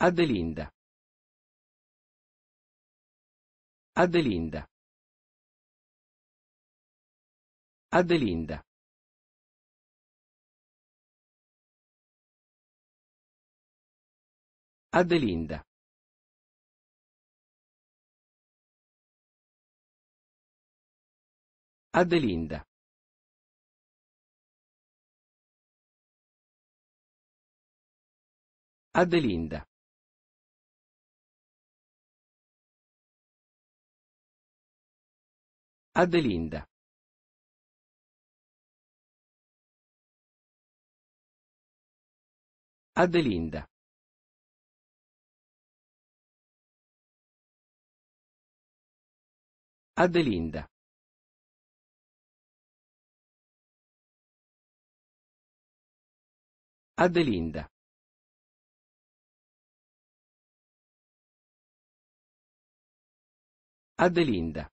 Adelinda. Adelinda. Adelinda. Adelinda. Adelinda. Adelinda. Adelinda. Adelinda. Adelinda. Adelinda. Adelinda.